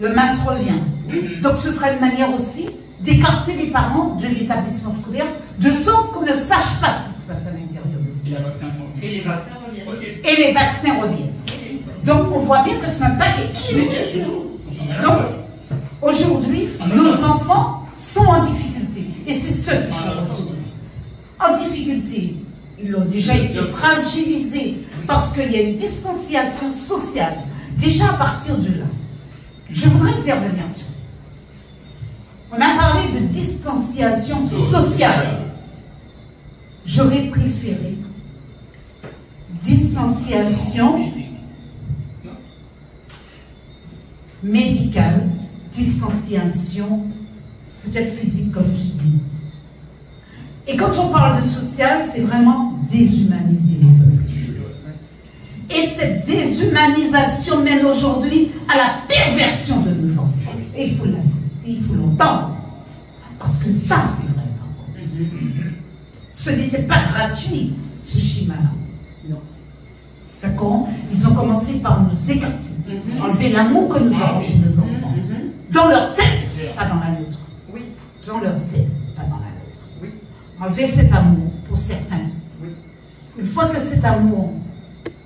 le masque revient. Donc ce sera une manière aussi d'écarter les parents de l'établissement scolaire, de sorte qu'on ne sache pas ce qui se passe à l'intérieur. Et les vaccins reviennent. Et les vaccins reviennent. Donc on voit bien que c'est un paquet. Donc aujourd'hui, nos enfants sont en difficulté. Et c'est ce qu'il faut En difficulté. Ils ont déjà été fragilisés parce qu'il y a une distanciation sociale. Déjà à partir de là. Je voudrais intervenir sur ça. On a parlé de distanciation sociale. J'aurais préféré distanciation médicale, distanciation peut-être physique comme tu dis. Et quand on parle de social, c'est vraiment déshumaniser Et cette déshumanisation mène aujourd'hui à la perversion de nos enfants. Et il faut l'accepter, il faut l'entendre. Parce que ça, c'est vraiment. Ce n'était pas gratuit, ce schéma-là. Non. D'accord? Ils ont commencé par nous écarter, mhm. enlever l'amour que nous avons pour nos enfants. Mhm. Dans leur tête, pas dans la nôtre. Oui. Dans leur tête, pas dans la nôtre. Oui. Enlever cet amour pour certains. Oui. Une fois que cet amour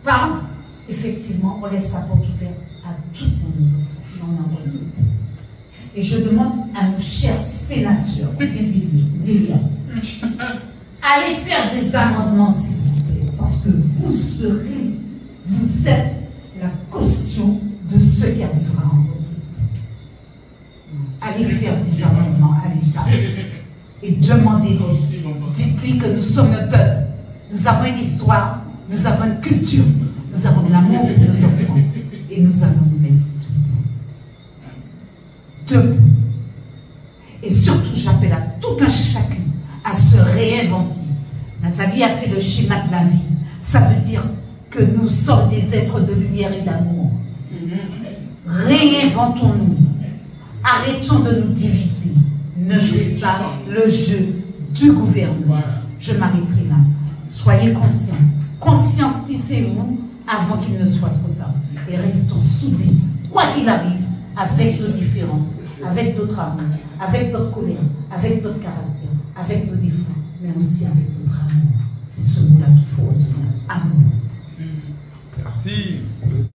part, effectivement, on laisse la porte ouverte à tous nos enfants. Et je demande à nos chers sénateurs, allez faire des amendements, s'il vous plaît, parce que vous serez vous êtes la caution de ce qui arrivera en Allez faire des amendements à l'État et demandez-lui. Dites-lui que nous sommes un peuple. Nous avons une histoire, nous avons une culture, nous avons l'amour pour nos enfants et nous allons nous mettre debout. Et surtout, j'appelle à tout un chacun à se réinventer. Nathalie a fait le schéma de la vie. Ça veut dire que nous sommes des êtres de lumière et d'amour. Réinventons-nous. Arrêtons de nous diviser. Ne jouez pas le jeu du gouvernement. Je m'arrêterai là. Soyez conscients. Conscientisez-vous avant qu'il ne soit trop tard. Et restons soudés, quoi qu'il arrive, avec nos différences, avec notre amour, avec notre colère, avec notre caractère, avec nos défauts, mais aussi avec notre amour. C'est ce mot-là qu'il faut retenir. Amour. Merci.